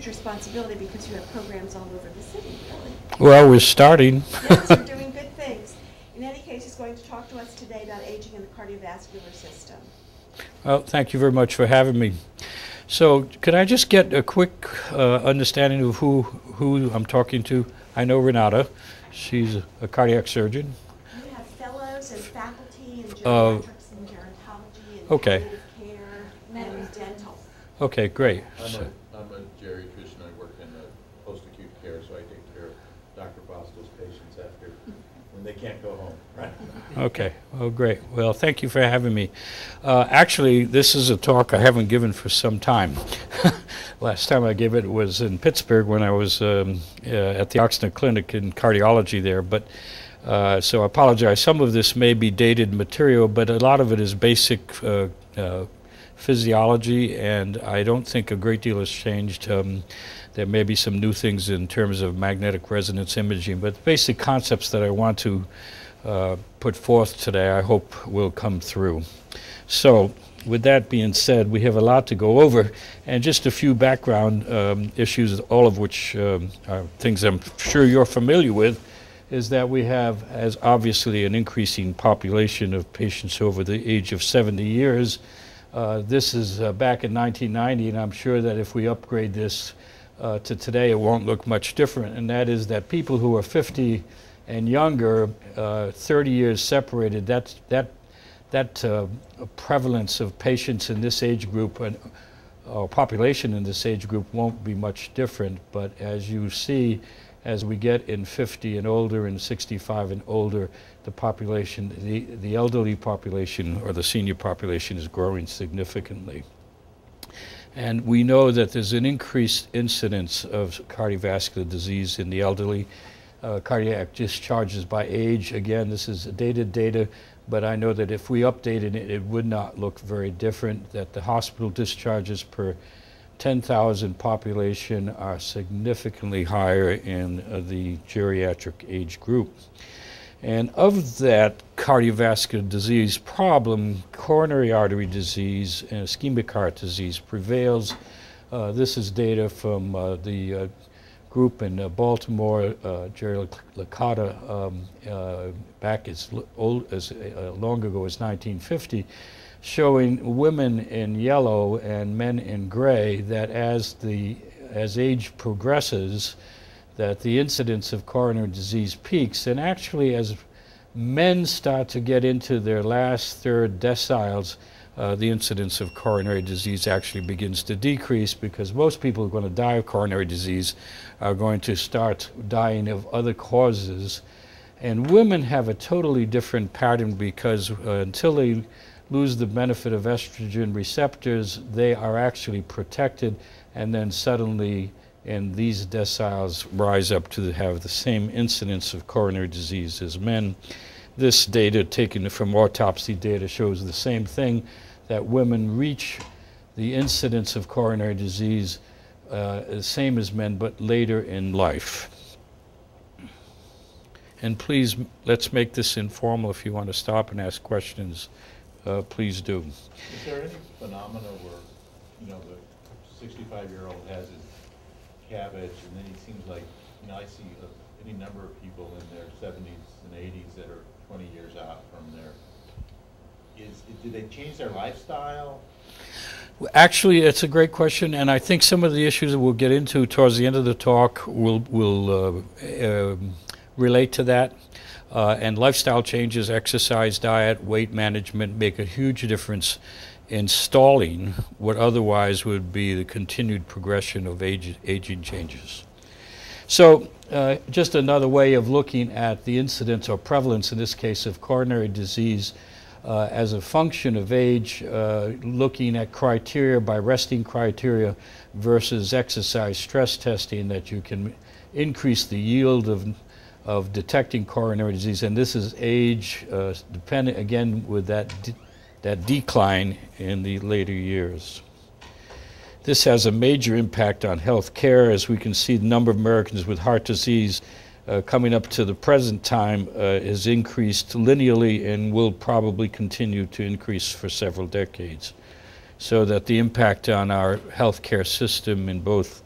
huge responsibility because you have programs all over the city, really. Well, we're starting. Yes, you're doing good things. In any case, he's going to talk to us today about aging in the cardiovascular system. Well, thank you very much for having me. So, could I just get a quick uh, understanding of who who I'm talking to? I know Renata. She's a, a cardiac surgeon. You have fellows and faculty in Uh, geriatrics and gerontology and okay. care and dental. Okay, great. I'm So- a, I'm a geriatrician, I work in uh, post-acute care, so I take care of Dr. Bostel's patients after, when they can't go home, right? Okay, well, great. Well, thank you for having me. Uh, actually, this is a talk I haven't given for some time. Last time I gave it was in Pittsburgh when I was um, uh, at the Ochsner Clinic in cardiology there. But uh, so I apologize. Some of this may be dated material, but a lot of it is basic uh, uh, physiology, and I don't think a great deal has changed. Um, there may be some new things in terms of magnetic resonance imaging, but basic concepts that I want to uh, put forth today, I hope will come through. So, with that being said, we have a lot to go over, and just a few background um, issues, all of which um, are things I'm sure you're familiar with, is that we have, as obviously, an increasing population of patients over the age of 70 years. Uh, this is uh, back in 1990, and I'm sure that if we upgrade this uh, to today, it won't look much different. And that is that people who are 50 and younger, uh, 30 years separated, that, that, that uh, prevalence of patients in this age group and population in this age group won't be much different. But as you see, as we get in 50 and older and 65 and older, the population, the, the elderly population or the senior population is growing significantly. And we know that there's an increased incidence of cardiovascular disease in the elderly. Uh, cardiac discharges by age, again, this is dated data, but I know that if we updated it, it would not look very different, that the hospital discharges per 10,000 population are significantly higher in uh, the geriatric age group. And of that cardiovascular disease problem, coronary artery disease and ischemic heart disease prevails. Uh, this is data from uh, the uh, group in uh, Baltimore, uh, Jerry Lakatta, um, uh, back as old as long ago as 1950, showing women in yellow and men in gray that as the as age progresses, that the incidence of coronary disease peaks, and actually as men start to get into their last third deciles, uh, the incidence of coronary disease actually begins to decrease because most people who are going to die of coronary disease are going to start dying of other causes. And women have a totally different pattern because uh, until they lose the benefit of estrogen receptors, they are actually protected, and then suddenly, in these deciles, rise up to have the same incidence of coronary disease as men. This data, taken from autopsy data, shows the same thing that women reach the incidence of coronary disease uh, same as men, but later in life. And please, let's make this informal. If you want to stop and ask questions, uh, please do. Is there any phenomena where, you know, the sixty-five-year-old has his cabbage, and then he seems like, you know, I see any number of people in their seventies and eighties that are twenty years out from there. Is, is, do they change their lifestyle? Actually, it's a great question, and I think some of the issues that we'll get into towards the end of the talk will will uh, um, relate to that. Uh, and lifestyle changes, exercise, diet, weight management make a huge difference in stalling what otherwise would be the continued progression of age, aging changes. So, uh, just another way of looking at the incidence or prevalence, in this case, of coronary disease uh, as a function of age, uh, looking at criteria by resting criteria versus exercise stress testing, that you can increase the yield of, of detecting coronary disease. And this is age uh, dependent, again, with that, de- that decline in the later years. This has a major impact on health care. As we can see, the number of Americans with heart disease uh, coming up to the present time uh, has increased linearly and will probably continue to increase for several decades. So that the impact on our healthcare system in both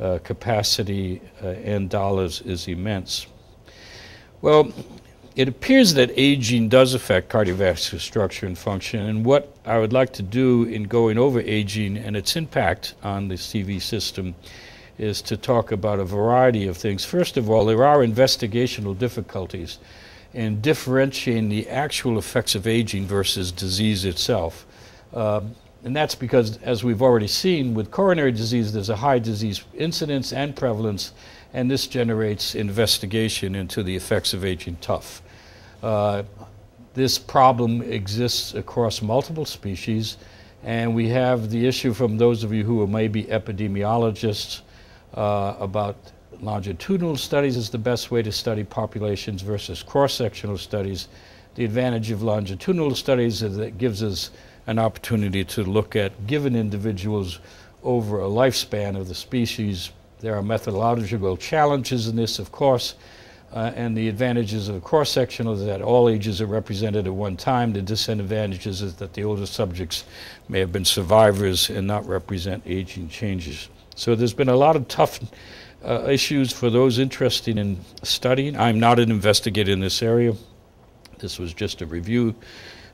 uh, capacity uh, and dollars is immense. Well, it appears that aging does affect cardiovascular structure and function, and what I would like to do in going over aging and its impact on the CV system is to talk about a variety of things. First of all, there are investigational difficulties in differentiating the actual effects of aging versus disease itself. Um, and that's because, as we've already seen, with coronary disease, there's a high disease incidence and prevalence, and this generates investigation into the effects of aging tough. Uh, this problem exists across multiple species, and we have the issue from those of you who are maybe epidemiologists uh, about longitudinal studies is the best way to study populations versus cross-sectional studies. The advantage of longitudinal studies is that it gives us an opportunity to look at given individuals over a lifespan of the species. There are methodological challenges in this, of course, uh, and the advantages of cross-sectional is that all ages are represented at one time. The disadvantages is that the older subjects may have been survivors and not represent aging changes. So there's been a lot of tough uh, issues for those interested in studying. I'm not an investigator in this area. This was just a review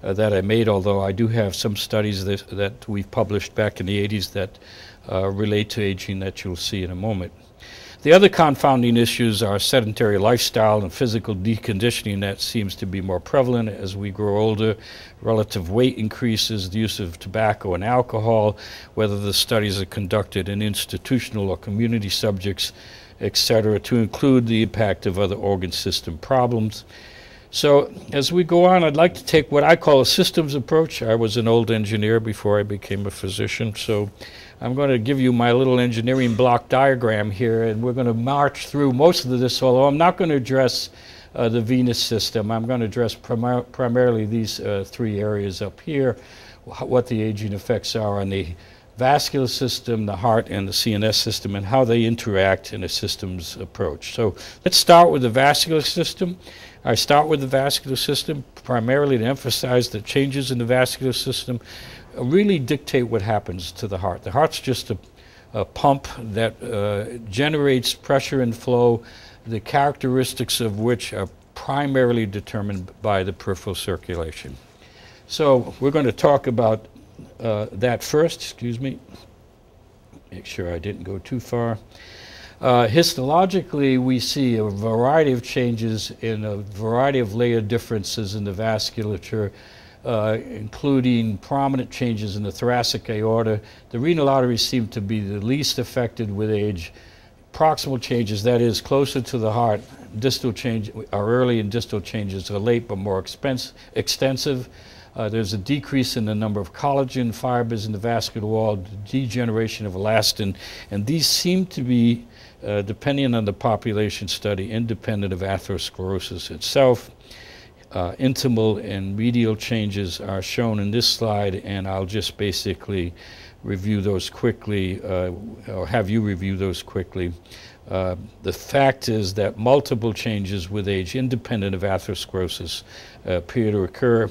uh, that I made, although I do have some studies that, that we've published back in the 80s that uh, relate to aging that you'll see in a moment. The other confounding issues are sedentary lifestyle and physical deconditioning that seems to be more prevalent as we grow older. Relative weight increases, the use of tobacco and alcohol, whether the studies are conducted in institutional or community subjects, etc., to include the impact of other organ system problems. So as we go on, I'd like to take what I call a systems approach. I was an old engineer before I became a physician, so I'm going to give you my little engineering block diagram here, and we're going to march through most of this, although I'm not going to address uh, the venous system. I'm going to address primar primarily these uh, three areas up here, what the aging effects are on the vascular system, the heart, and the CNS system, and how they interact in a systems approach. So let's start with the vascular system. I start with the vascular system primarily to emphasize the changes in the vascular system really dictate what happens to the heart. The heart's just a, a pump that uh, generates pressure and flow, the characteristics of which are primarily determined by the peripheral circulation. So we're going to talk about uh, that first, excuse me. Make sure I didn't go too far. Uh, histologically, we see a variety of changes in a variety of layer differences in the vasculature uh, including prominent changes in the thoracic aorta. The renal arteries seem to be the least affected with age. Proximal changes, that is, closer to the heart, distal change are early and distal changes are late but more expense, extensive. Uh, there's a decrease in the number of collagen fibers in the vascular wall, degeneration of elastin, and these seem to be, uh, depending on the population study, independent of atherosclerosis itself uh, intimal and medial changes are shown in this slide, and I'll just basically review those quickly, uh, or have you review those quickly. Uh, the fact is that multiple changes with age, independent of atherosclerosis, uh, appear to occur.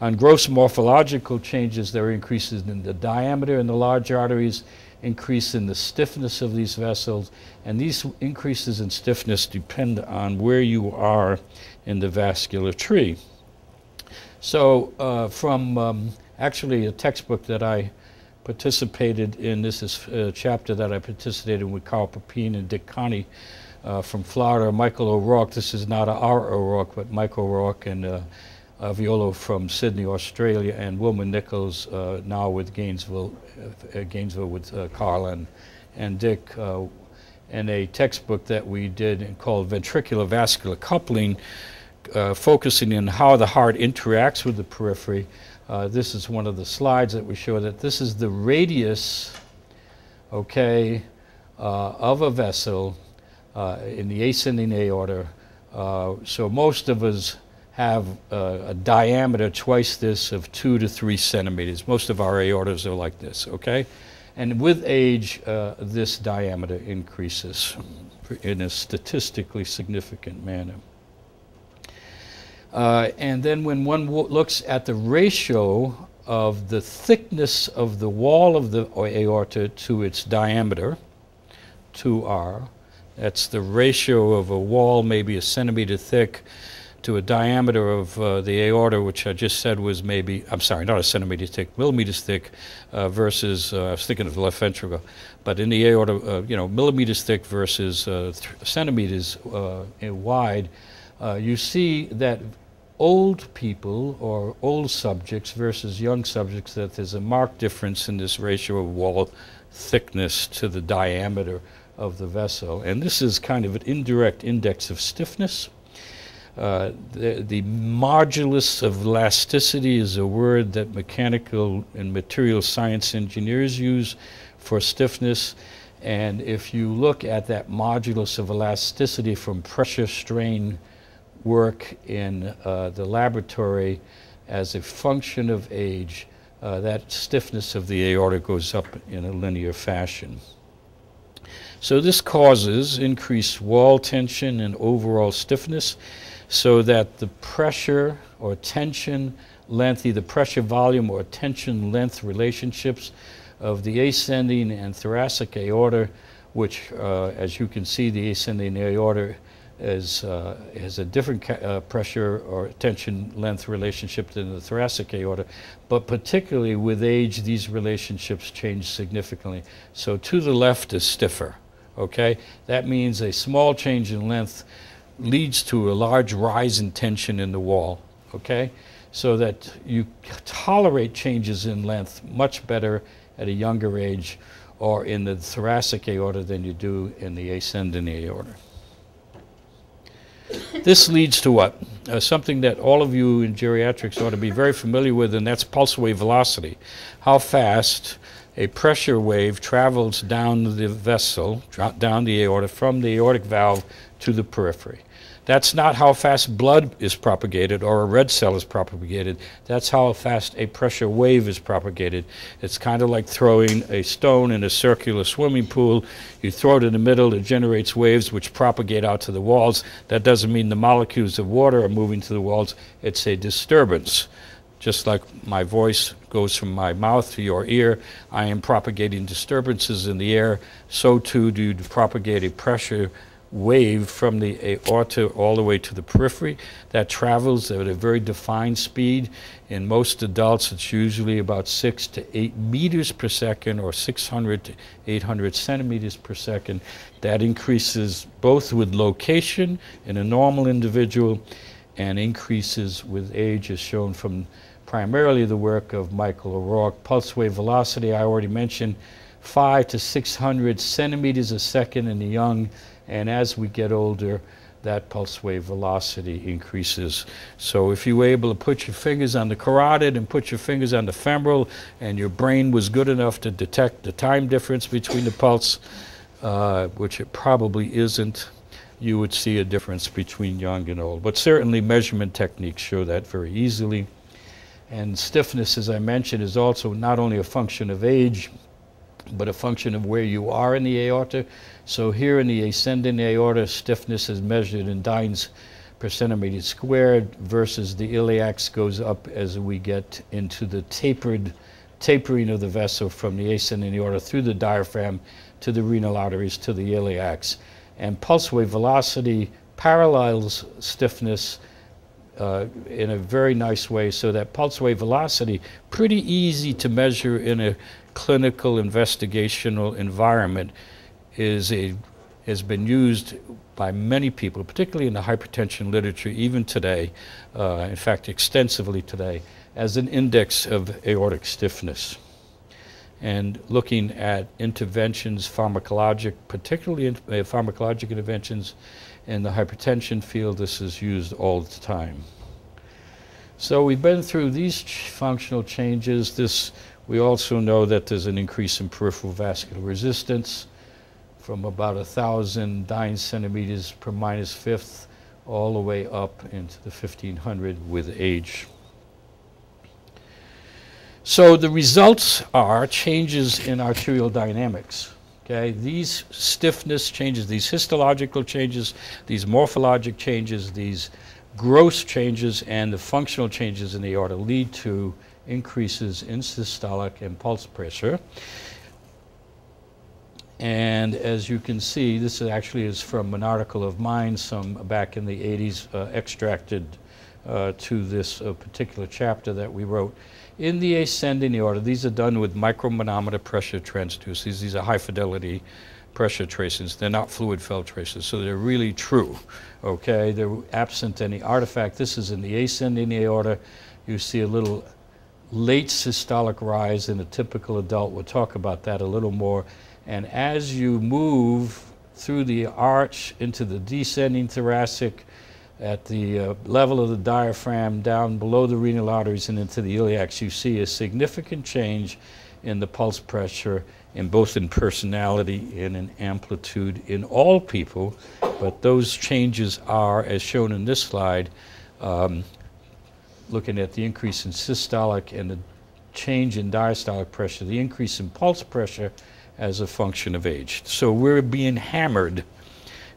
On gross morphological changes, there are increases in the diameter in the large arteries, increase in the stiffness of these vessels, and these increases in stiffness depend on where you are in the vascular tree. So uh, from um, actually a textbook that I participated in, this is a chapter that I participated in with Carl Pepine and Dick Conti uh, from Florida, Michael O'Rourke, this is not our O'Rourke, but Michael O'Rourke and uh, Avolio from Sydney, Australia, and Wilmer Nichols uh, now with Gainesville, uh, Gainesville with uh, Carl and, and Dick uh, in a textbook that we did called Ventricular Vascular Coupling, uh, focusing on how the heart interacts with the periphery. Uh, this is one of the slides that we show that this is the radius, okay, uh, of a vessel uh, in the ascending aorta. Uh, so most of us have uh, a diameter twice this of two to three centimeters. Most of our aortas are like this, okay? And with age, uh, this diameter increases in a statistically significant manner. Uh, and then when one looks at the ratio of the thickness of the wall of the aorta to its diameter, 2r, that's the ratio of a wall maybe a centimeter thick to a diameter of uh, the aorta, which I just said was maybe, I'm sorry, not a centimeter thick, millimeters thick, uh, versus, uh, I was thinking of the left ventricle, but in the aorta, uh, you know, millimeters thick versus uh, centimeters uh, wide, you see that old people or old subjects versus young subjects, that there's a marked difference in this ratio of wall thickness to the diameter of the vessel. And this is kind of an indirect index of stiffness. Uh, the, the, modulus of elasticity is a word that mechanical and material science engineers use for stiffness. And if you look at that modulus of elasticity from pressure strain work in uh, the laboratory as a function of age, uh, that stiffness of the aorta goes up in a linear fashion. So this causes increased wall tension and overall stiffness so that the pressure or tension length, either pressure volume or tension length relationships of the ascending and thoracic aorta, which, uh, as you can see, the ascending aorta is, uh, has a different uh, pressure or tension length relationship than the thoracic aorta, but particularly with age, these relationships change significantly. So to the left is stiffer, okay? That means a small change in length leads to a large rise in tension in the wall, okay? So that you tolerate changes in length much better at a younger age or in the thoracic aorta than you do in the ascending aorta. this leads to what? Uh, something that all of you in geriatrics ought to be very familiar with, and that's pulse wave velocity. How fast a pressure wave travels down the vessel, down the aorta, from the aortic valve to the periphery. That's not how fast blood is propagated or a red cell is propagated. That's how fast a pressure wave is propagated. It's kind of like throwing a stone in a circular swimming pool. You throw it in the middle, it generates waves which propagate out to the walls. That doesn't mean the molecules of water are moving to the walls, it's a disturbance. Just like my voice goes from my mouth to your ear, I am propagating disturbances in the air. So too do you propagate a pressure wave from the aorta all the way to the periphery that travels at a very defined speed. In most adults, it's usually about six to eight meters per second or 600 to 800 centimeters per second. That increases both with location in a normal individual and increases with age as shown from primarily the work of Michael O'Rourke. Pulse wave velocity, I already mentioned, five to 600 centimeters a second in the young and as we get older, that pulse wave velocity increases. So if you were able to put your fingers on the carotid and put your fingers on the femoral, and your brain was good enough to detect the time difference between the pulse, uh, which it probably isn't, you would see a difference between young and old. But certainly measurement techniques show that very easily. And stiffness, as I mentioned, is also not only a function of age, but a function of where you are in the aorta. So here in the ascending aorta, stiffness is measured in dynes per centimeter squared versus the iliacs goes up as we get into the tapered tapering of the vessel from the ascending aorta through the diaphragm to the renal arteries to the iliacs. And pulse wave velocity parallels stiffness uh, in a very nice way so that pulse wave velocity pretty easy to measure in a clinical investigational environment is a has been used by many people, particularly in the hypertension literature, even today, uh, in fact, extensively today, as an index of aortic stiffness. And looking at interventions, pharmacologic, particularly in, uh, pharmacologic interventions in the hypertension field, this is used all the time. So we've been through these ch functional changes. This we also know that there's an increase in peripheral vascular resistance from about 1,000 dyne centimeters per minus fifth all the way up into the 1500 with age. So the results are changes in arterial dynamics. Okay, these stiffness changes, these histological changes, these morphologic changes, these gross changes, and the functional changes in the aorta lead to increases in systolic and pulse pressure. And as you can see, this actually is from an article of mine, some back in the 80s, uh, extracted uh, to this uh, particular chapter that we wrote. In the ascending aorta, these are done with micromanometer pressure transducers. These are high fidelity pressure tracings. They're not fluid tracers, so they're really true. Okay, they're absent any artifact. This is in the ascending aorta. You see a little late systolic rise in a typical adult. We'll talk about that a little more. And as you move through the arch into the descending thoracic, at the uh, level of the diaphragm, down below the renal arteries and into the iliacs, you see a significant change in the pulse pressure, in both in personality and in amplitude in all people. But those changes are, as shown in this slide, um, looking at the increase in systolic and the change in diastolic pressure, the increase in pulse pressure as a function of age. So we're being hammered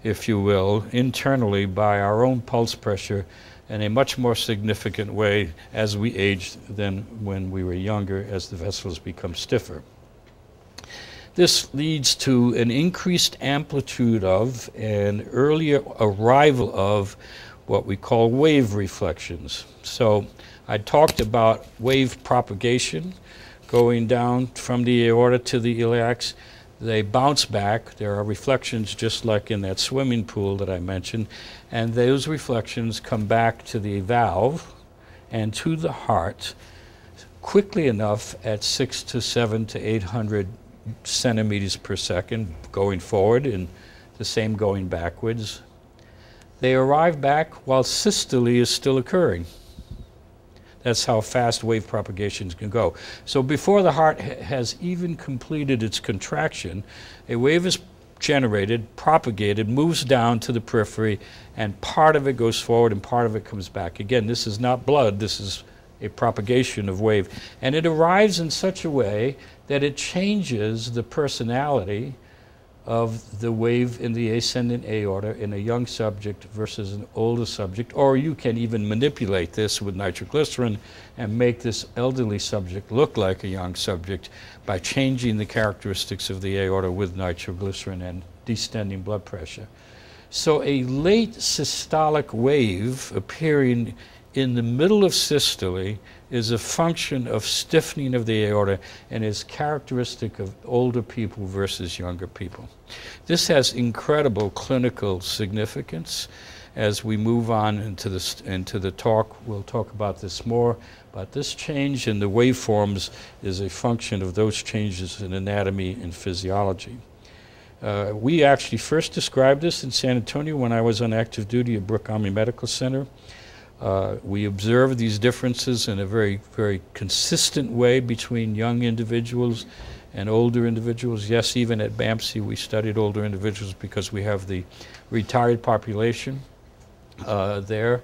if you will, internally by our own pulse pressure in a much more significant way as we age than when we were younger as the vessels become stiffer. This leads to an increased amplitude of and earlier arrival of what we call wave reflections. So I talked about wave propagation going down from the aorta to the iliacs they bounce back. There are reflections just like in that swimming pool that I mentioned, and those reflections come back to the valve and to the heart quickly enough at six to seven to 800 centimeters per second going forward and the same going backwards. They arrive back while systole is still occurring. That's how fast wave propagations can go. So before the heart ha has even completed its contraction, a wave is generated, propagated, moves down to the periphery, and part of it goes forward and part of it comes back. Again, this is not blood, this is a propagation of wave. And it arrives in such a way that it changes the personality of the wave in the ascending aorta in a young subject versus an older subject, or you can even manipulate this with nitroglycerin and make this elderly subject look like a young subject by changing the characteristics of the aorta with nitroglycerin and distending blood pressure. So a late systolic wave appearing in the middle of systole is a function of stiffening of the aorta and is characteristic of older people versus younger people. This has incredible clinical significance. As we move on into the, into the talk, we'll talk about this more, but this change in the waveforms is a function of those changes in anatomy and physiology. Uh, we actually first described this in San Antonio when I was on active duty at Brooke Army Medical Center. Uh, we observe these differences in a very, very consistent way between young individuals and older individuals. Yes, even at BAMC, we studied older individuals because we have the retired population uh, there,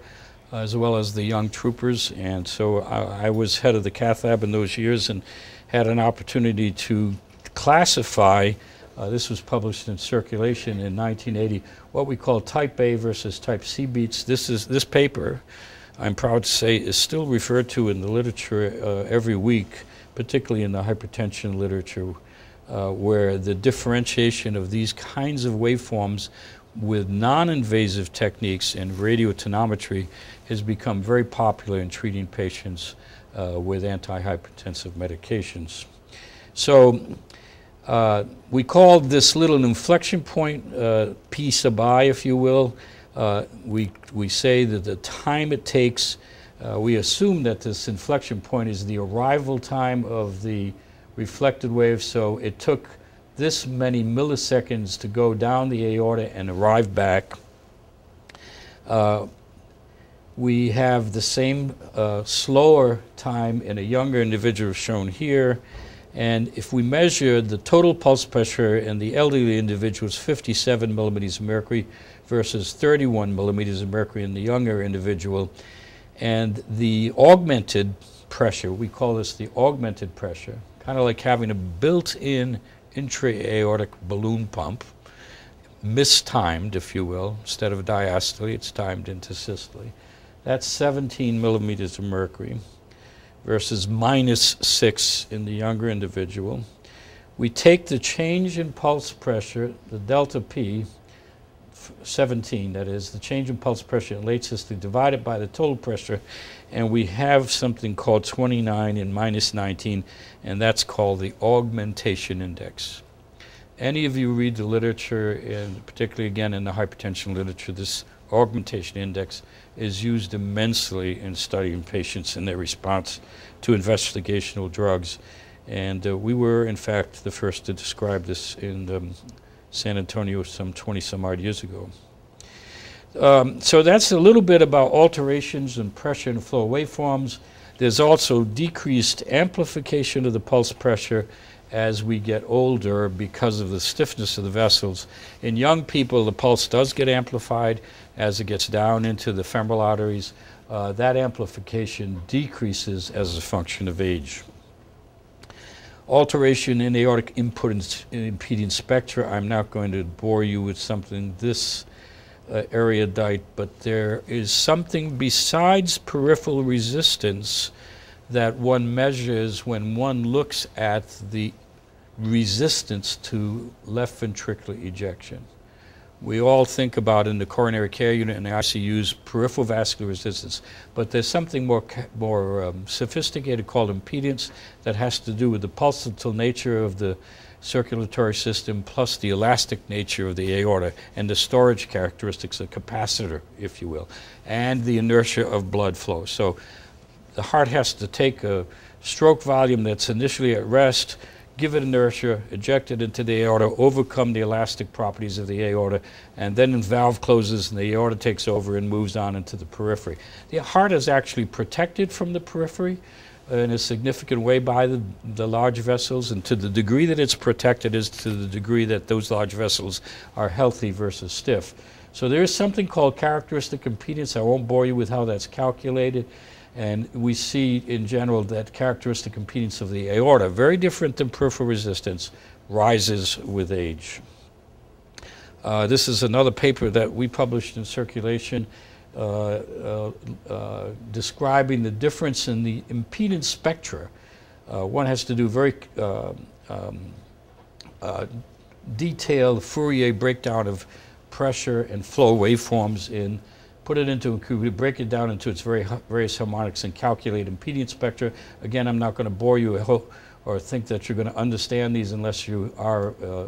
as well as the young troopers. And so I, I was head of the cath lab in those years and had an opportunity to classify uh, this was published in Circulation in 1980. What we call Type A versus Type C beats. This is this paper. I'm proud to say is still referred to in the literature uh, every week, particularly in the hypertension literature, uh, where the differentiation of these kinds of waveforms with non-invasive techniques and radiotonometry has become very popular in treating patients uh, with antihypertensive medications. So uh, we called this little inflection point uh, P sub i, if you will. Uh, we, we say that the time it takes, uh, we assume that this inflection point is the arrival time of the reflected wave, so it took this many milliseconds to go down the aorta and arrive back. Uh, we have the same uh, slower time in a younger individual shown here. And if we measure the total pulse pressure in the elderly individuals, 57 millimeters of mercury versus 31 millimeters of mercury in the younger individual, and the augmented pressure. We call this the augmented pressure, kind of like having a built-in intra-aortic balloon pump, mistimed, if you will. Instead of diastole, it's timed into systole. That's 17 millimeters of mercury versus minus 6 in the younger individual. We take the change in pulse pressure, the delta P, 17 that is, the change in pulse pressure in late systole divided by the total pressure, and we have something called 29 and minus 19, and that's called the augmentation index. Any of you read the literature, and particularly again in the hypertension literature, this augmentation index is used immensely in studying patients and their response to investigational drugs. And uh, we were, in fact, the first to describe this in um, San Antonio some 20 some odd years ago. Um, so that's a little bit about alterations in pressure and flow waveforms. There's also decreased amplification of the pulse pressure as we get older because of the stiffness of the vessels. In young people, the pulse does get amplified as it gets down into the femoral arteries. Uh, that amplification decreases as a function of age alteration in aortic input and impedance spectra. I'm not going to bore you with something this uh, erudite, but there is something besides peripheral resistance that one measures when one looks at the resistance to left ventricular ejection we all think about in the coronary care unit and the ICUs peripheral vascular resistance, but there's something more more um, sophisticated called impedance that has to do with the pulsatile nature of the circulatory system plus the elastic nature of the aorta and the storage characteristics, of capacitor, if you will, and the inertia of blood flow. So the heart has to take a stroke volume that's initially at rest, give it inertia, eject it into the aorta, overcome the elastic properties of the aorta, and then the valve closes and the aorta takes over and moves on into the periphery. The heart is actually protected from the periphery in a significant way by the, the large vessels, and to the degree that it's protected is to the degree that those large vessels are healthy versus stiff. So there is something called characteristic impedance. I won't bore you with how that's calculated. And we see in general that characteristic impedance of the aorta, very different than peripheral resistance, rises with age. Uh, this is another paper that we published in Circulation uh, uh, uh describing the difference in the impedance spectra. Uh, one has to do very uh, um, detailed Fourier breakdown of pressure and flow waveforms in put it into break it down into its very various harmonics and calculate impedance spectra. Again, I'm not going to bore you or think that you're going to understand these unless you are uh,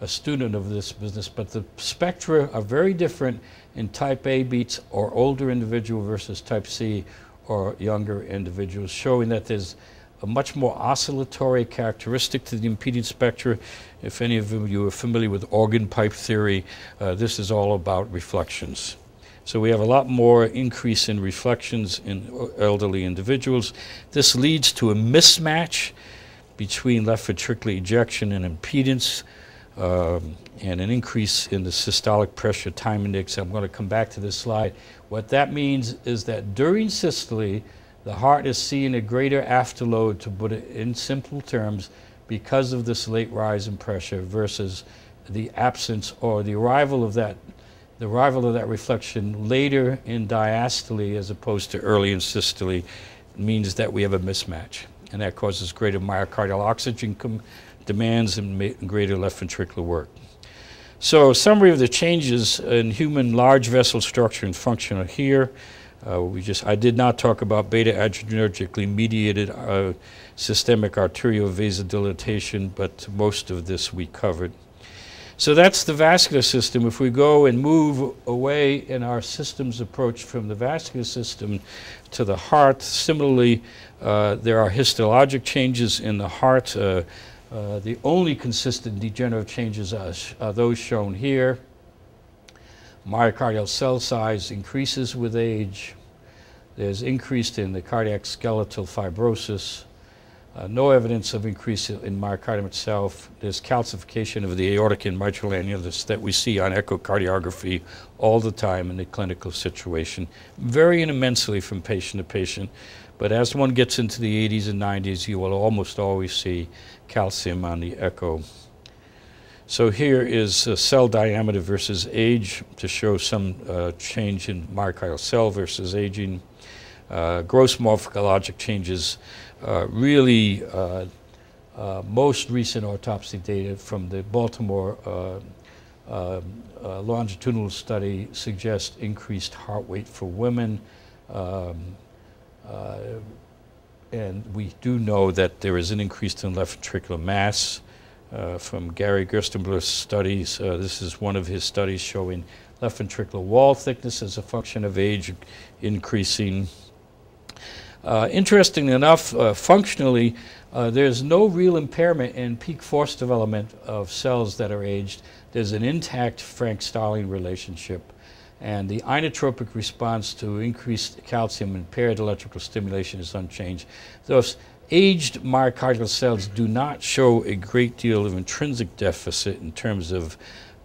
a student of this business, but the spectra are very different in type A beats or older individual versus type C or younger individuals, showing that there's a much more oscillatory characteristic to the impedance spectra. If any of you are familiar with organ pipe theory, uh, this is all about reflections. So we have a lot more increase in reflections in elderly individuals. This leads to a mismatch between left ventricular ejection and impedance um, and an increase in the systolic pressure time index. I'm going to come back to this slide. What that means is that during systole, the heart is seeing a greater afterload, to put it in simple terms, because of this late rise in pressure versus the absence or the arrival of that the arrival of that reflection later in diastole as opposed to early in systole means that we have a mismatch. And that causes greater myocardial oxygen demands and greater left ventricular work. So summary of the changes in human large vessel structure and function are here. Uh, we just, I did not talk about beta adrenergically mediated uh, systemic arterial vasodilatation, but most of this we covered. So that's the vascular system. If we go and move away in our systems approach from the vascular system to the heart, similarly, uh, there are histologic changes in the heart. Uh, uh, the only consistent degenerative changes are, are those shown here. Myocardial cell size increases with age. There's increased in the cardiac skeletal fibrosis. Uh, no evidence of increase in myocardium itself. There's calcification of the aortic and mitral annulus that we see on echocardiography all the time in the clinical situation, varying immensely from patient to patient, But as one gets into the 80s and 90s, you will almost always see calcium on the echo. So here is uh, cell diameter versus age to show some uh, change in myocardial cell versus aging. Uh, gross morphologic changes, really uh, uh, most recent autopsy data from the Baltimore longitudinal study suggest increased heart rate for women. Um, and we do know that there is an increase in left ventricular mass uh, from Gary Gerstenblith's studies. Uh, this is one of his studies showing left ventricular wall thickness as a function of age increasing. Uh, interestingly enough, uh, functionally, uh, there's no real impairment in peak force development of cells that are aged. There's an intact Frank-Starling relationship. And the inotropic response to increased calcium and paired electrical stimulation is unchanged. Thus, aged myocardial cells do not show a great deal of intrinsic deficit in terms of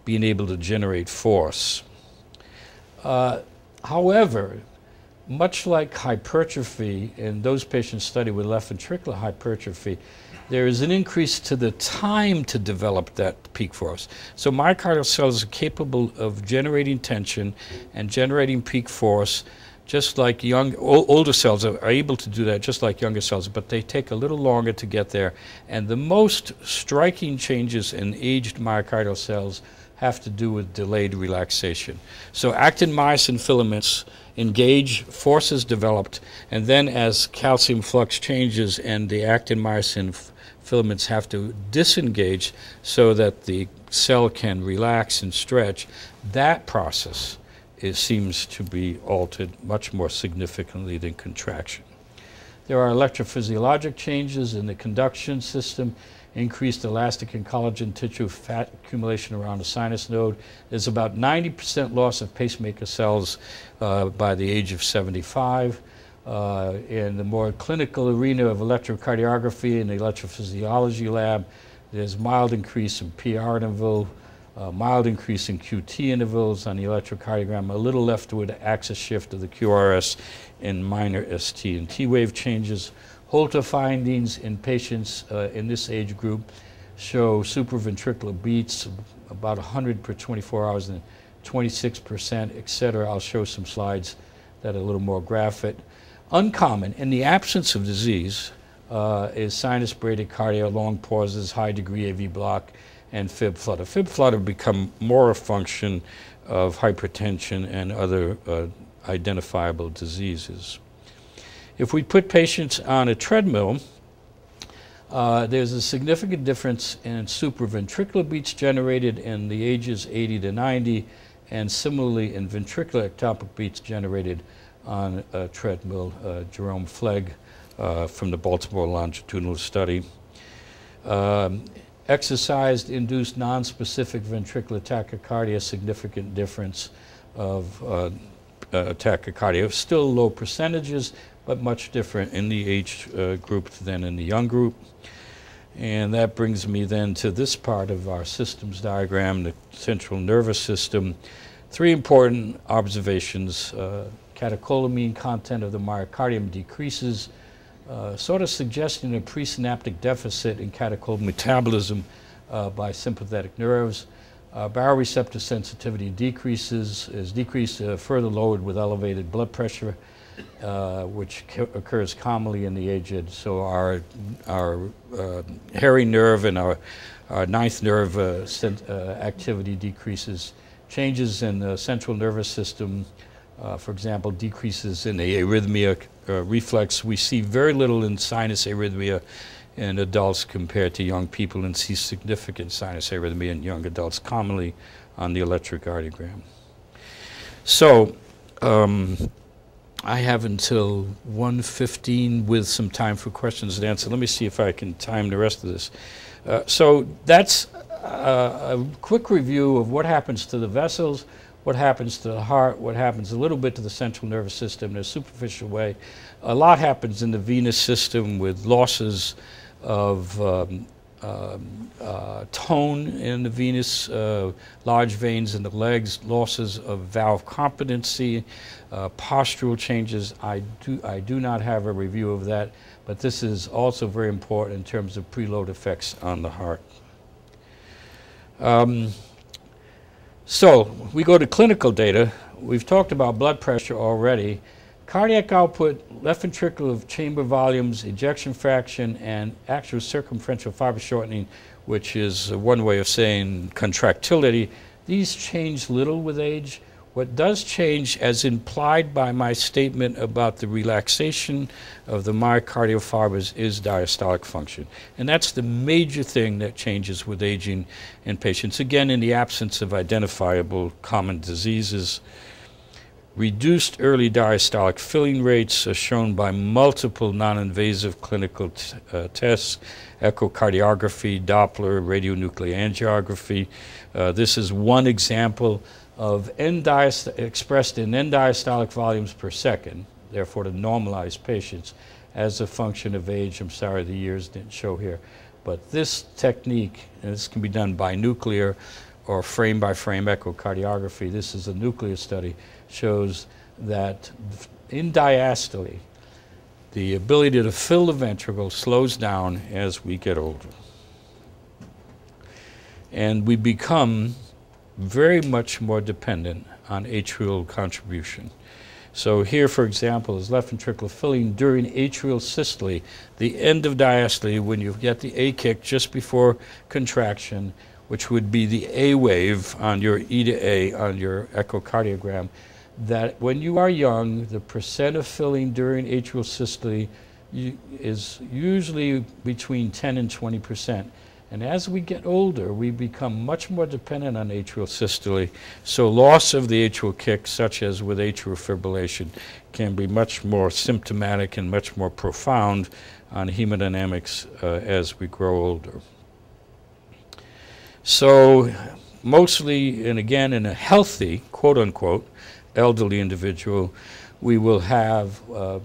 being able to generate force. Uh, however, much like hypertrophy in those patients studied with left ventricular hypertrophy, there is an increase to the time to develop that peak force. So myocardial cells are capable of generating tension and generating peak force just like young older cells are, are able to do that just like younger cells but they take a little longer to get there and the most striking changes in aged myocardial cells have to do with delayed relaxation so actin myosin filaments engage forces developed and then as calcium flux changes and the actin myosin filaments have to disengage so that the cell can relax and stretch that process seems to be altered much more significantly than contraction. There are electrophysiologic changes in the conduction system, increased elastic and collagen tissue fat accumulation around the sinus node. There's about 90% loss of pacemaker cells uh, by the age of 75. Uh, in the more clinical arena of electrocardiography in the electrophysiology lab, there's mild increase in PR interval, a mild increase in QT intervals on the electrocardiogram, a little leftward axis shift of the QRS in minor ST and T wave changes. Holter findings in patients uh, in this age group show supraventricular beats about 100 per 24 hours and 26%, et cetera. I'll show some slides that are a little more graphic. Uncommon, in the absence of disease, uh, is sinus bradycardia, long pauses, high degree AV block, and fib flutter. Fib flutter become more a function of hypertension and other uh, identifiable diseases. If we put patients on a treadmill, uh, there's a significant difference in supraventricular beats generated in the ages 80 to 90, and similarly in ventricular ectopic beats generated on a treadmill. Uh, Jerome Fleg uh, from the Baltimore longitudinal study. Um, Exercise induced non-specific ventricular tachycardia, significant difference of uh, uh, tachycardia. Still low percentages, but much different in the age uh, group than in the young group. And that brings me then to this part of our systems diagram, the central nervous system. Three important observations. Uh, catecholamine content of the myocardium decreases uh, sort of suggesting a presynaptic deficit in catechol metabolism uh, by sympathetic nerves. Uh, baroreceptor sensitivity decreases, is decreased uh, further lowered with elevated blood pressure, uh, which occurs commonly in the aged. So our, our uh, hairy nerve and our, our ninth nerve activity decreases. Changes in the central nervous system uh, for example, decreases in the arrhythmia uh, reflex. We see very little in sinus arrhythmia in adults compared to young people and see significant sinus arrhythmia in young adults, commonly on the electrocardiogram. So, um, I have until 1.15 with some time for questions and answers. Let me see if I can time the rest of this. Uh, so that's uh, a quick review of what happens to the vessels, what happens to the heart, what happens a little bit to the central nervous system in a superficial way. A lot happens in the venous system with losses of um, um, uh, tone in the venous, uh, large veins in the legs, losses of valve competency, uh, postural changes. I do, I do not have a review of that, but this is also very important in terms of preload effects on the heart. Um, so we go to clinical data. We've talked about blood pressure already. Cardiac output, left ventricular chamber volumes, ejection fraction, and actual circumferential fiber shortening, which is one way of saying contractility, these change little with age. What does change, as implied by my statement about the relaxation of the myocardial fibers, is diastolic function. And that's the major thing that changes with aging in patients, again, in the absence of identifiable common diseases. Reduced early diastolic filling rates are shown by multiple non-invasive clinical uh, tests, echocardiography, Doppler, radionuclide angiography. Uh, this is one example of expressed in end diastolic volumes per second, therefore to normalize patients as a function of age. I'm sorry the years didn't show here. But this technique, and this can be done by nuclear or frame by frame echocardiography, this is a nuclear study, shows that in diastole, the ability to fill the ventricle slows down as we get older. And we become very much more dependent on atrial contribution. So here, for example, is left ventricular filling during atrial systole, the end of diastole, when you get the A kick just before contraction, which would be the A wave on your E to A on your echocardiogram that when you are young, the percent of filling during atrial systole is usually between 10 and 20 percent. And as we get older, we become much more dependent on atrial systole. So loss of the atrial kick, such as with atrial fibrillation, can be much more symptomatic and much more profound on hemodynamics uh, as we grow older. So mostly, and again, in a healthy, quote unquote, elderly individual, we will have uh,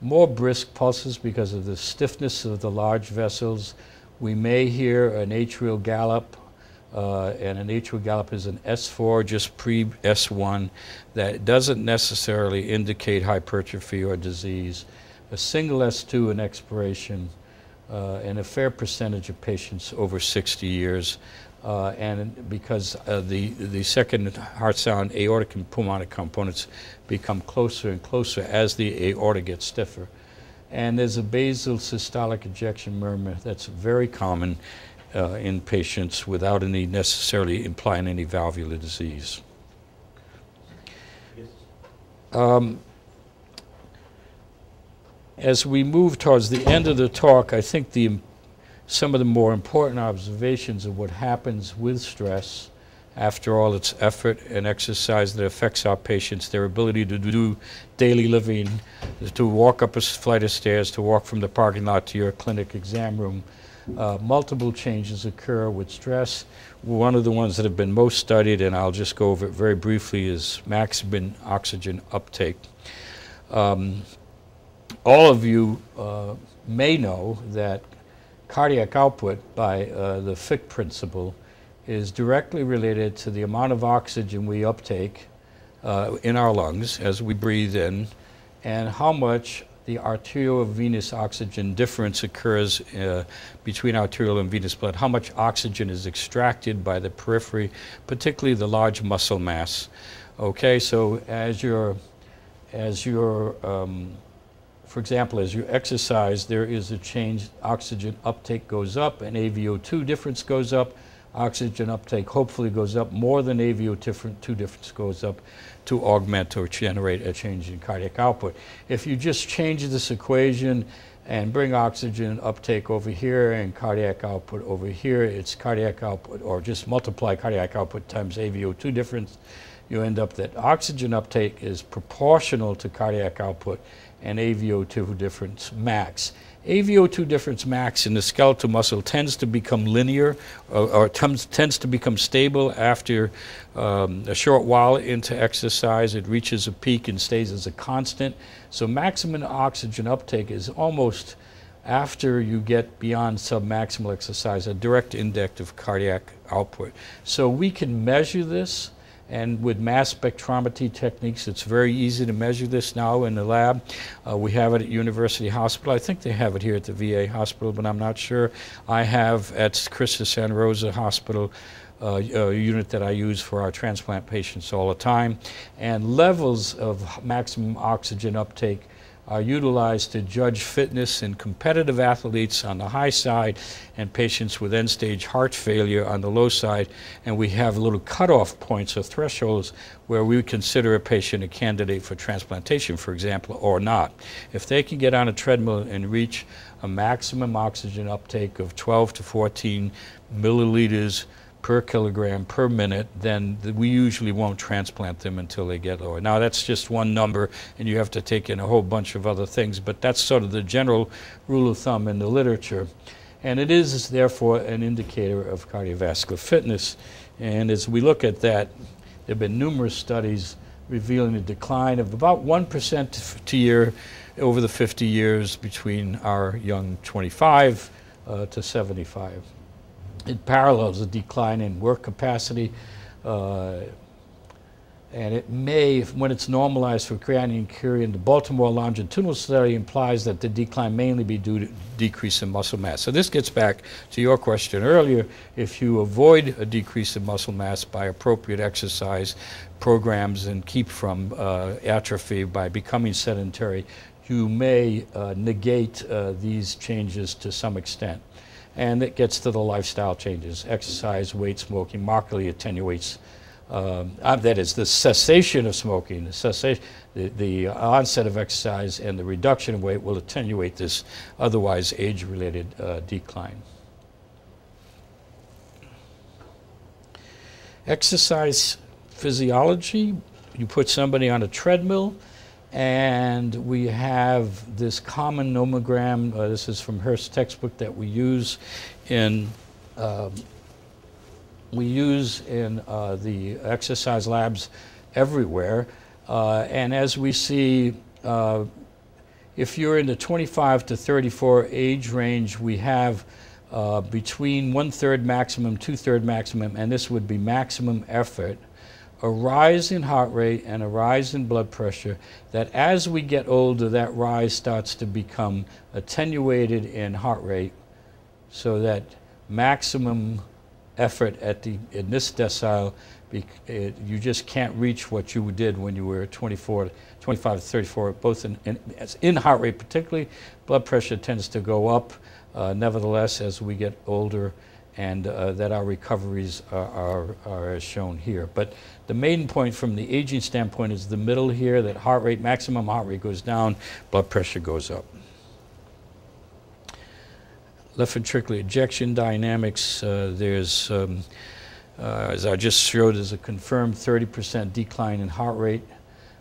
more brisk pulses because of the stiffness of the large vessels. We may hear an atrial gallop, uh, and an atrial gallop is an S4, just pre S1, that doesn't necessarily indicate hypertrophy or disease. A single S2 in expiration, uh, and a fair percentage of patients over 60 years uh, and because uh, the, the second heart sound aortic and pulmonic components become closer and closer as the aorta gets stiffer. And there's a basal systolic ejection murmur that's very common uh, in patients without any necessarily implying any valvular disease. Um, as we move towards the end of the talk, I think the some of the more important observations of what happens with stress after all its effort and exercise that affects our patients, their ability to do daily living, to walk up a flight of stairs, to walk from the parking lot to your clinic exam room. Uh, multiple changes occur with stress. One of the ones that have been most studied, and I'll just go over it very briefly, is maximum oxygen uptake. Um, all of you uh, may know that cardiac output by uh, the Fick principle is directly related to the amount of oxygen we uptake uh, in our lungs as we breathe in and how much the arterial venous oxygen difference occurs uh, between arterial and venous blood, how much oxygen is extracted by the periphery, particularly the large muscle mass. Okay, so as your as your um, for example, as you exercise, there is a change. Oxygen uptake goes up and AVO2 difference goes up. Oxygen uptake hopefully goes up more than AVO2 difference goes up to augment or generate a change in cardiac output. If you just change this equation and bring oxygen uptake over here and cardiac output over here, it's cardiac output, or just multiply cardiac output times AVO2 difference, you end up that oxygen uptake is proportional to cardiac output and AVO2 difference max. AVO2 difference max in the skeletal muscle tends to become linear or, or tends, to become stable after um, a short while into exercise. It reaches a peak and stays as a constant. So maximum oxygen uptake is almost after you get beyond submaximal exercise, a direct index of cardiac output. So we can measure this, and with mass spectrometry techniques, it's very easy to measure this now in the lab. Uh, we have it at University Hospital. I think they have it here at the VA hospital, but I'm not sure. I have at Christus Santa Rosa Hospital uh, unit that I use for our transplant patients all the time. And levels of maximum oxygen uptake are utilized to judge fitness in competitive athletes on the high side and patients with end stage heart failure on the low side. And we have little cutoff points or thresholds where we consider a patient a candidate for transplantation, for example, or not. If they can get on a treadmill and reach a maximum oxygen uptake of 12 to 14 milliliters per kilogram per minute, then we usually won't transplant them until they get lower. Now, that's just one number, and you have to take in a whole bunch of other things, but that's sort of the general rule of thumb in the literature. And it is, therefore, an indicator of cardiovascular fitness. And as we look at that, there have been numerous studies revealing a decline of about 1% to year over the 50 years between our young 25 uh, to 75 it parallels a decline in work capacity. Uh, and it may, when it's normalized for creatinine and the Baltimore longitudinal study implies that the decline mainly be due to decrease in muscle mass. So this gets back to your question earlier. If you avoid a decrease in muscle mass by appropriate exercise programs and keep from uh, atrophy by becoming sedentary, you may uh, negate uh, these changes to some extent and it gets to the lifestyle changes. Exercise, weight, smoking markedly attenuates. Um, uh, that is, the cessation of smoking, the, cessation, the, the onset of exercise, and the reduction of weight will attenuate this otherwise age-related uh, decline. Exercise physiology, you put somebody on a treadmill, and we have this common nomogram. Uh, this is from Hurst textbook that we use in um, we use in uh, the exercise labs everywhere. Uh, and as we see, uh, if you're in the 25 to 34 age range, we have uh, between one third maximum, two third maximum, and this would be maximum effort a rise in heart rate and a rise in blood pressure that as we get older, that rise starts to become attenuated in heart rate so that maximum effort at the, in this decile, it, you just can't reach what you did when you were 24, 25 to 34, both in, in, in heart rate particularly. Blood pressure tends to go up. Uh, nevertheless, as we get older, and uh, that our recoveries are, are, are, as shown here. But the main point from the aging standpoint is the middle here, that heart rate, maximum heart rate goes down, blood pressure goes up. Left ventricular ejection dynamics, uh, there's, um, uh, as I just showed, there's a confirmed 30% decline in heart rate,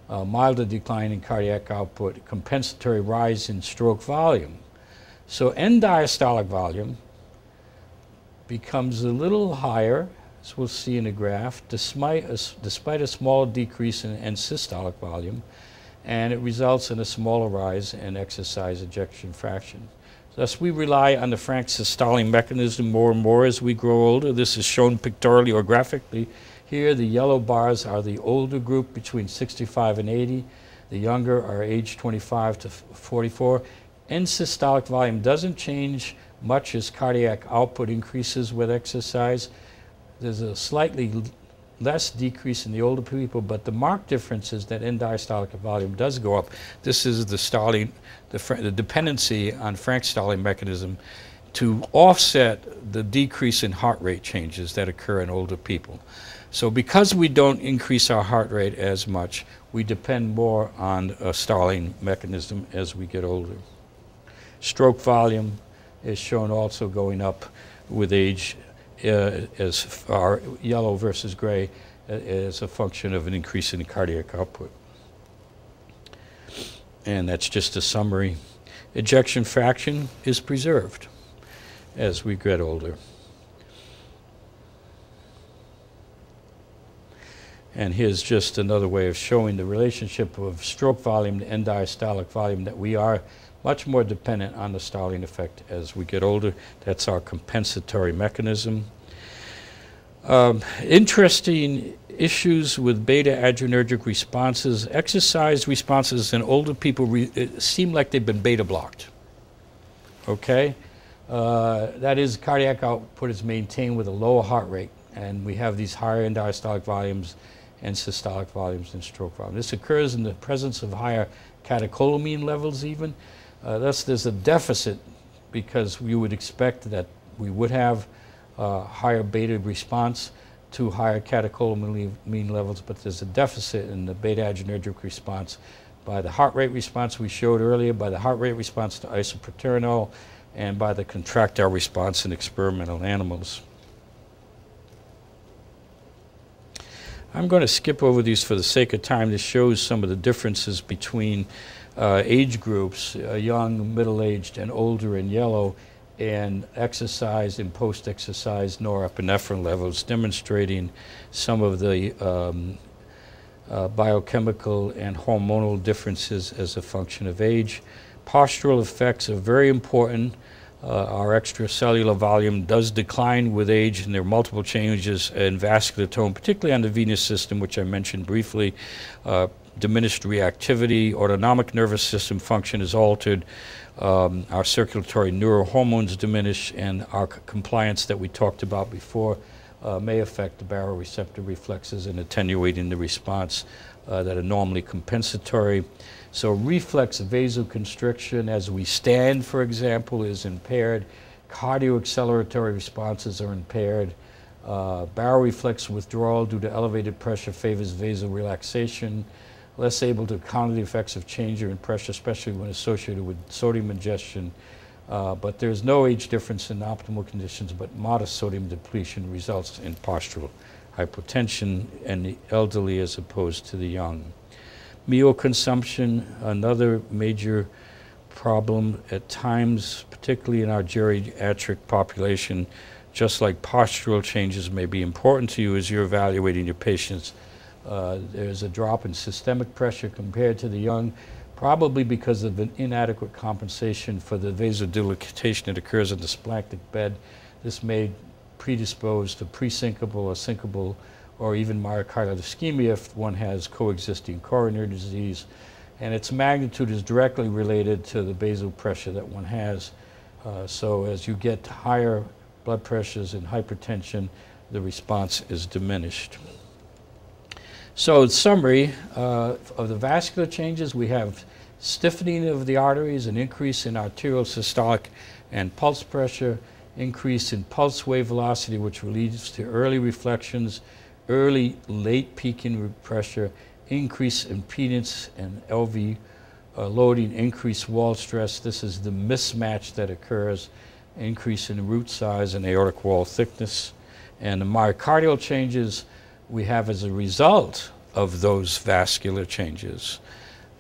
milder decline in cardiac output, compensatory rise in stroke volume. So end diastolic volume, becomes a little higher, as we'll see in the graph, despite a, despite a small decrease in end systolic volume, and it results in a smaller rise in exercise ejection fraction. Thus, we rely on the Frank Starling mechanism more and more as we grow older. This is shown pictorially or graphically. Here, the yellow bars are the older group between 65 and 80. The younger are age 25 to 44. End systolic volume doesn't change much as cardiac output increases with exercise. There's a slightly less decrease in the older people, but the marked difference is that end diastolic volume does go up. This is the Starling, the, the dependency on Frank Starling mechanism to offset the decrease in heart rate changes that occur in older people. So because we don't increase our heart rate as much, we depend more on a Starling mechanism as we get older. Stroke volume, is shown also going up with age uh, as far yellow versus gray uh, as a function of an increase in cardiac output. And that's just a summary. Ejection fraction is preserved as we get older. And here's just another way of showing the relationship of stroke volume end diastolic volume that we are much more dependent on the Starling effect as we get older. That's our compensatory mechanism. Um, interesting issues with beta adrenergic responses. Exercise responses in older people seem like they've been beta blocked. Okay? Uh, that is, cardiac output is maintained with a lower heart rate, and we have these higher end diastolic volumes and systolic volumes in stroke volume. This occurs in the presence of higher catecholamine levels, even. Uh, thus, there's a deficit because we would expect that we would have uh, higher beta response to higher catecholamine levels, but there's a deficit in the beta adrenergic response by the heart rate response we showed earlier, by the heart rate response to isoproterenol, and by the contractile response in experimental animals. I'm going to skip over these for the sake of time. This shows some of the differences between uh, age groups, uh, young, middle-aged, and older in yellow, and exercise and post-exercise norepinephrine levels, demonstrating some of the um, uh, biochemical and hormonal differences as a function of age. Postural effects are very important. Uh, our extracellular volume does decline with age, and there are multiple changes in vascular tone, particularly on the venous system, which I mentioned briefly. Uh, diminished reactivity, autonomic nervous system function is altered, um, our circulatory neurohormones diminish, and our compliance that we talked about before uh, may affect the baroreceptor reflexes and attenuating the response uh, that are normally compensatory. So reflex vasoconstriction as we stand, for example, is impaired. Cardioacceleratory responses are impaired. Uh, baroreflex withdrawal due to elevated pressure favors vasorelaxation. Less able to counter the effects of change in pressure, especially when associated with sodium ingestion. Uh, but there's no age difference in optimal conditions, but modest sodium depletion results in postural hypotension in the elderly as opposed to the young. Meal consumption, another major problem at times, particularly in our geriatric population, just like postural changes may be important to you as you're evaluating your patients. Uh, there's a drop in systemic pressure compared to the young, probably because of an inadequate compensation for the vasodilatation that occurs in the splanchnic bed. This may predispose to presyncopal or syncopal or even myocardial ischemia if one has coexisting coronary disease. And its magnitude is directly related to the basal pressure that one has. Uh, so as you get higher blood pressures and hypertension, the response is diminished. So in summary uh, of the vascular changes, we have stiffening of the arteries, an increase in arterial systolic and pulse pressure, increase in pulse wave velocity, which leads to early reflections, early late peaking pressure, increase impedance and LV uh, loading, increased wall stress. This is the mismatch that occurs, increase in root size and aortic wall thickness. And the myocardial changes we have as a result of those vascular changes.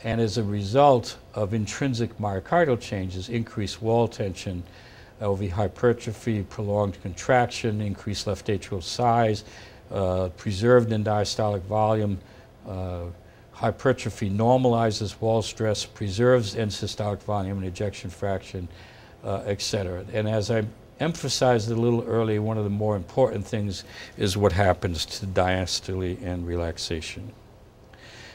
And as a result of intrinsic myocardial changes, increased wall tension, LV hypertrophy, prolonged contraction, increased left atrial size, uh, preserved end diastolic volume, uh, hypertrophy normalizes wall stress, preserves end systolic volume and ejection fraction, uh, et cetera. And as I emphasized a little earlier, one of the more important things is what happens to diastole and relaxation.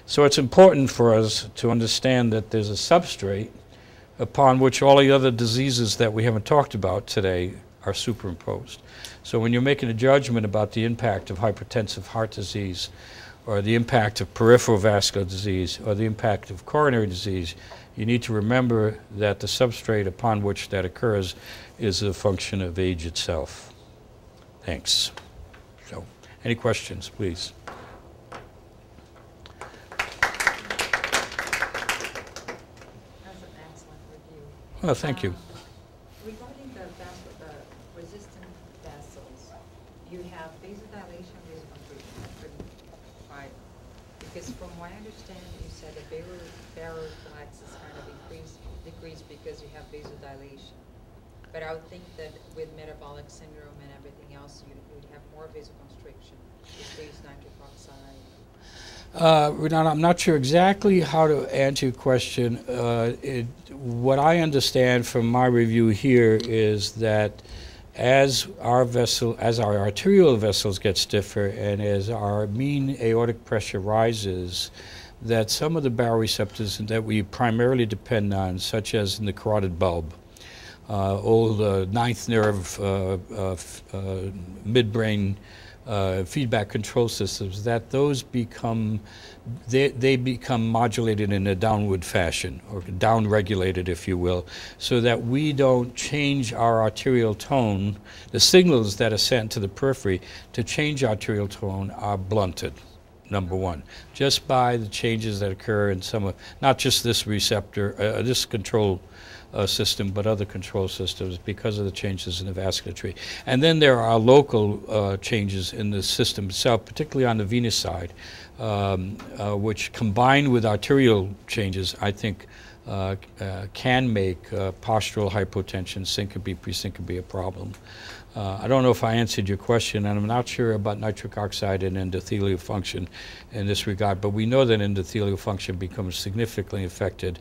So it's important for us to understand that there's a substrate upon which all the other diseases that we haven't talked about today are superimposed. So when you're making a judgment about the impact of hypertensive heart disease, or the impact of peripheral vascular disease, or the impact of coronary disease, you need to remember that the substrate upon which that occurs is a function of age itself. Thanks. So, any questions, please? That's an excellent review. Well, thank you. Um, Regarding the vessel, the resistant vessels, you have vasodilation, pretty right. Because from what I understand, you said barrel, baroreflex is kind of increased, decreased because you have vasodilation. But I would think that with metabolic syndrome and everything else, you would have more vasoconstriction, decreased nitric oxide. Uh, I'm not sure exactly how to answer your question. Uh, it, what I understand from my review here is that as our vessel, as our arterial vessels get stiffer, and as our mean aortic pressure rises, that some of the baroreceptors that we primarily depend on, such as in the carotid bulb, uh, old uh, ninth nerve, uh, uh, uh, midbrain uh, feedback control systems, that those become they, they become modulated in a downward fashion or down regulated, if you will, so that we don't change our arterial tone. The signals that are sent to the periphery to change arterial tone are blunted. Number one, just by the changes that occur in some of, not just this receptor, uh, this control uh, system, but other control systems because of the changes in the vascular tree. And then there are local uh, changes in the system itself, particularly on the venous side, um, uh, which combined with arterial changes, I think, uh, uh, can make uh, postural hypotension, syncope, presyncope a problem. Uh, I don't know if I answered your question, and I'm not sure about nitric oxide and endothelial function in this regard, but we know that endothelial function becomes significantly affected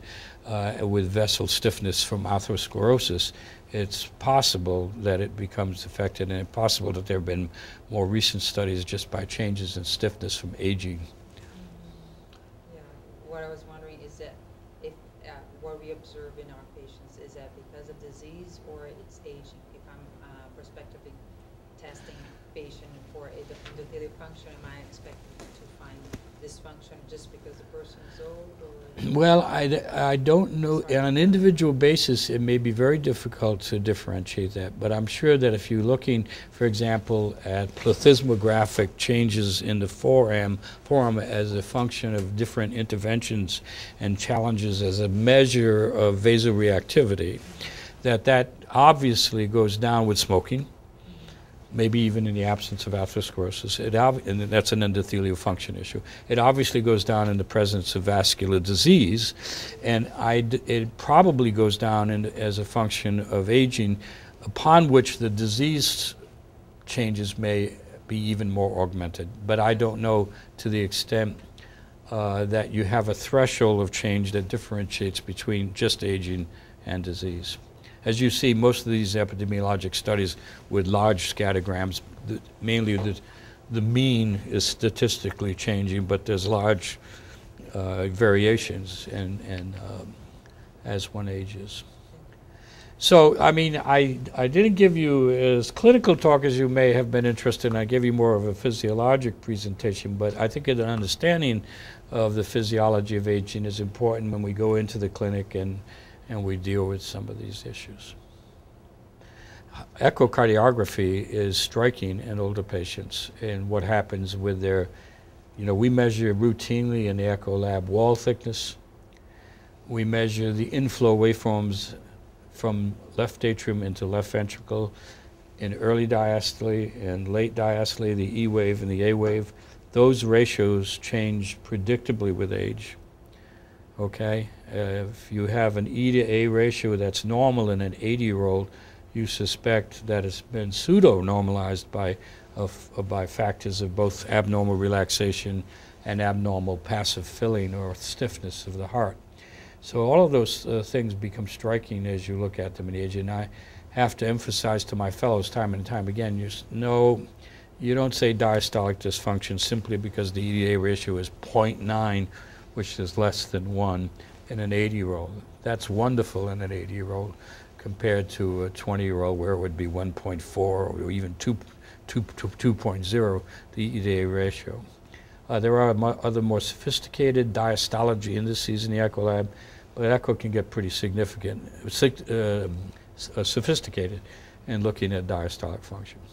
with vessel stiffness from atherosclerosis. It's possible that it becomes affected, and it's possible that there have been more recent studies just by changes in stiffness from aging. Yeah, what I was wondering is that if, uh, what we observe in our patients, is that because of disease or it's aging? If I'm uh, prospectively testing a patient for endo- endothelial function, am I expecting to find dysfunction just because the person is old or? Well, I, I don't know. On an individual basis, it may be very difficult to differentiate that. But I'm sure that if you're looking, for example, at plethysmographic changes in the forearm, forearm as a function of different interventions and challenges as a measure of vasoreactivity, that that obviously goes down with smoking maybe even in the absence of atherosclerosis. It and that's an endothelial function issue. It obviously goes down in the presence of vascular disease, and I d- it probably goes down in, as a function of aging, upon which the disease changes may be even more augmented. But I don't know to the extent uh, that you have a threshold of change that differentiates between just aging and disease. As you see, most of these epidemiologic studies with large scattergrams, the, mainly the, the mean is statistically changing, but there's large uh, variations and, and um, as one ages. So, I mean, I, I didn't give you as clinical talk as you may have been interested in. I gave you more of a physiologic presentation, but I think an understanding of the physiology of aging is important when we go into the clinic and and we deal with some of these issues. Echocardiography is striking in older patients and what happens with their, you know, we measure routinely in the echo lab wall thickness. We measure the inflow waveforms from left atrium into left ventricle in early diastole and late diastole, the E wave and the A wave. Those ratios change predictably with age. Okay? Uh, if you have an E to A ratio that's normal in an 80 year old, you suspect that it's been pseudo normalized by, uh, by factors of both abnormal relaxation and abnormal passive filling or stiffness of the heart. So all of those uh, things become striking as you look at them in age. And I have to emphasize to my fellows time and time again, you know, you don't say diastolic dysfunction simply because the EDA ratio is 0.9, which is less than 1 in an 80 year old. That's wonderful in an 80 year old compared to a 20 year old where it would be 1.4 or even 2, 2, 2.0, the EDA ratio. Uh, there are mo other more sophisticated diastology indices in the echo lab, but echo can get pretty significant, uh, uh, sophisticated in looking at diastolic functions.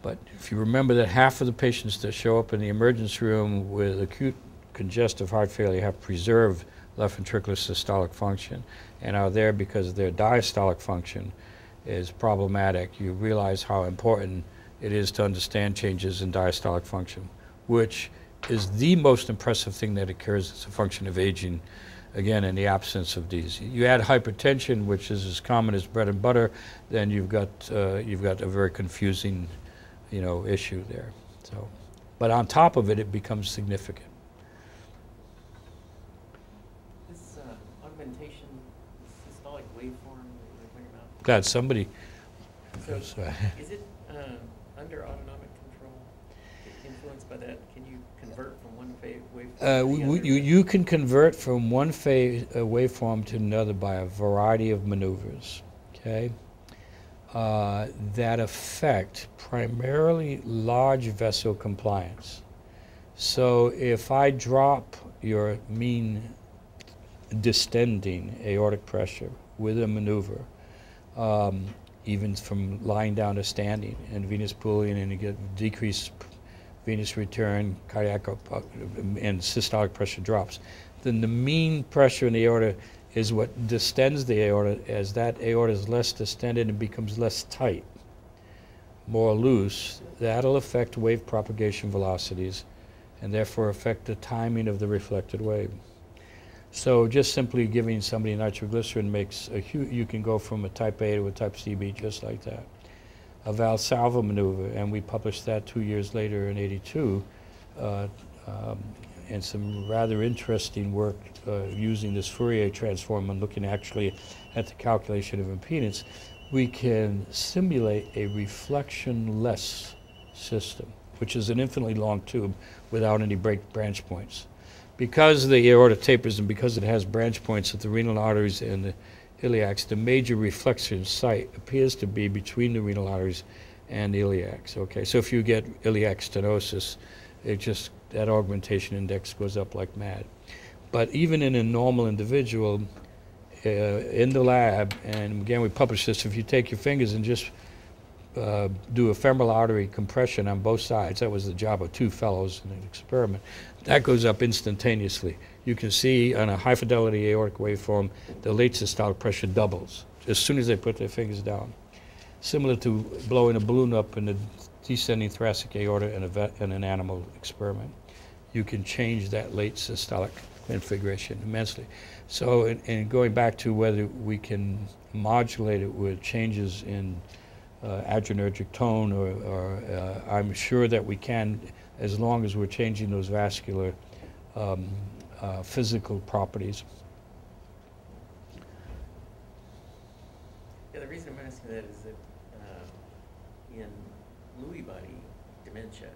But if you remember that half of the patients that show up in the emergency room with acute congestive heart failure have preserved left ventricular systolic function and are there because their diastolic function is problematic, you realize how important it is to understand changes in diastolic function, which is the most impressive thing that occurs as a function of aging, again, in the absence of these. You add hypertension, which is as common as bread and butter, then you've got, uh, you've got a very confusing, you know, issue there. So But on top of it, it becomes significant. This uh, augmentation systolic waveform that you were Glad somebody, so is, it uh, under autonomic control, influenced by that? Can you convert from one waveform Uh, to w- the w- other? you, you can convert from one phase, uh, waveform to another by a variety of maneuvers, okay? Uh, that affect primarily large vessel compliance. So if I drop your mean distending aortic pressure with a maneuver, um, even from lying down to standing and venous pooling and you get decreased venous return, cardiac and systolic pressure drops, then the mean pressure in the aorta is what distends the aorta. As that aorta is less distended and becomes less tight, more loose, that'll affect wave propagation velocities and therefore affect the timing of the reflected wave. So just simply giving somebody nitroglycerin makes a huge, you can go from a type A to a type CB just like that. A Valsalva maneuver, and we published that two years later in 82, uh, um, and some rather interesting work uh, using this Fourier transform and looking actually at the calculation of impedance. We can simulate a reflection-less system, which is an infinitely long tube without any break branch points. Because the aorta tapers and because it has branch points at the renal arteries and the iliacs, the major reflection site appears to be between the renal arteries and iliacs. Okay, so if you get iliac stenosis, it just that augmentation index goes up like mad. But even in a normal individual, uh, in the lab, and again we published this, if you take your fingers and just uh, do a femoral artery compression on both sides. That was the job of two fellows in an experiment. That goes up instantaneously. You can see on a high fidelity aortic waveform, the late systolic pressure doubles as soon as they put their fingers down. Similar to blowing a balloon up in the descending thoracic aorta in, a in an animal experiment. You can change that late systolic configuration immensely. So, in, in going back to whether we can modulate it with changes in uh, adrenergic tone, or, or uh, I'm sure that we can, as long as we're changing those vascular um, uh, physical properties. Yeah, the reason I'm asking that is that uh, in Lewy body dementia,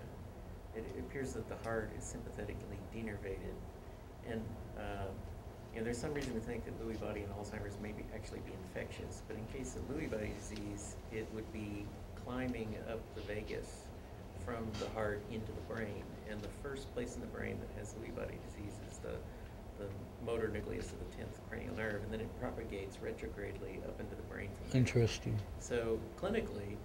it it appears that the heart is sympathetically denervated. And, uh, you know, there's some reason to think that Lewy body and Alzheimer's may be, actually be infectious. But in case of Lewy body disease, it would be climbing up the vagus from the heart into the brain. And the first place in the brain that has Lewy body disease is the, the motor nucleus of the 10th cranial nerve. And then it propagates retrogradely up into the brain. Interesting. So clinically,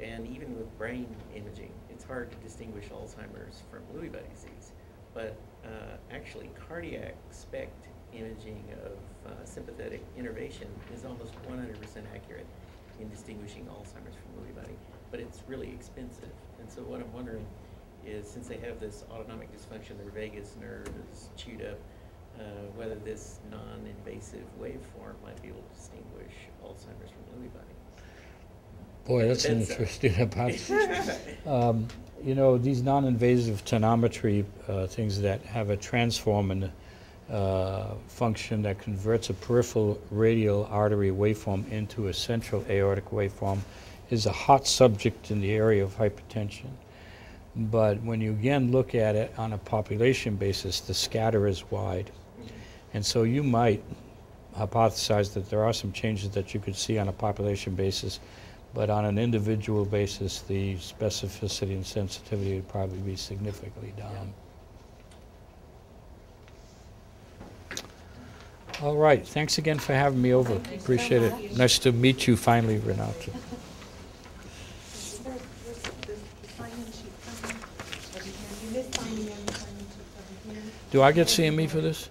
and even with brain imaging, it's hard to distinguish Alzheimer's from Lewy body disease. But uh, actually, cardiac SPECT imaging of uh, sympathetic innervation is almost 100% accurate in distinguishing Alzheimer's from Lewy body. But it's really expensive. And so what I'm wondering is, since they have this autonomic dysfunction, their vagus nerve is chewed up, uh, whether this non-invasive waveform might be able to distinguish Alzheimer's from Lewy body. Boy, that's an uh, interesting hypothesis. Um, you know, these non-invasive tonometry uh, things that have a transform uh, function that converts a peripheral radial artery waveform into a central aortic waveform is a hot subject in the area of hypertension. But when you again look at it on a population basis, the scatter is wide. And so you might hypothesize that there are some changes that you could see on a population basis, but on an individual basis, the specificity and sensitivity would probably be significantly down. All right, thanks again for having me over. Thank you so Appreciate it. Nice to meet you finally, Renata. Is there- was the- the sign-in sheet from over here? You missed signing in the sign-in sheet over here. Do I get CME for this?